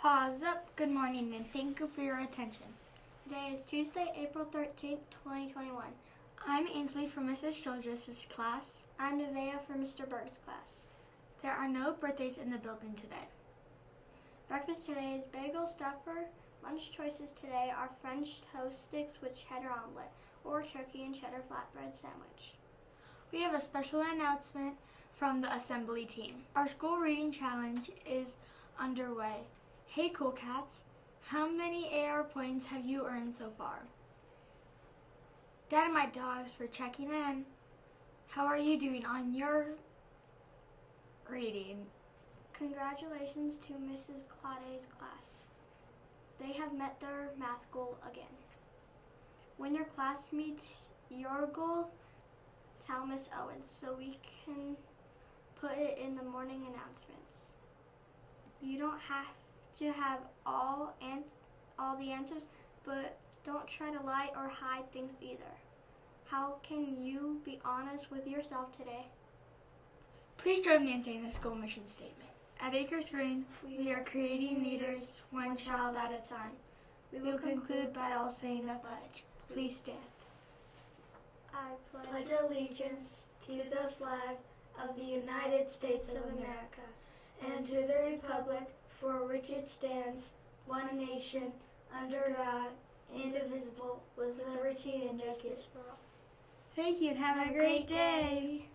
Pause up. Good morning and thank you for your attention. Today is Tuesday, April 13th, 2021. I'm Ainsley from Mrs. Childress' class. I'm Nevaeh from Mr. Berg's class. There are no birthdays in the building today. Breakfast today is bagel stuffer. Lunch choices today are French toast sticks with cheddar omelet or turkey and cheddar flatbread sandwich. We have a special announcement from the assembly team. Our school reading challenge is underway. Hey Cool Cats, how many AR points have you earned so far? Dad and my Dogs, we're checking in. How are you doing on your reading? Congratulations to Mrs. Claudet's class. They have met their math goal again. When your class meets your goal, tell Miss Owens so we can put it in the morning announcements. You don't have to have all and all the answers, but don't try to lie or hide things either. How can you be honest with yourself today? Please join me in saying the school mission statement. At Acres Green, we are creating leaders one child at a time. We will conclude by all saying the pledge. Please stand. I pledge allegiance to the flag of the United States of America and to the republic for which it stands, one nation, under God, indivisible, with liberty and justice for all. Thank you and have, have a great day. day.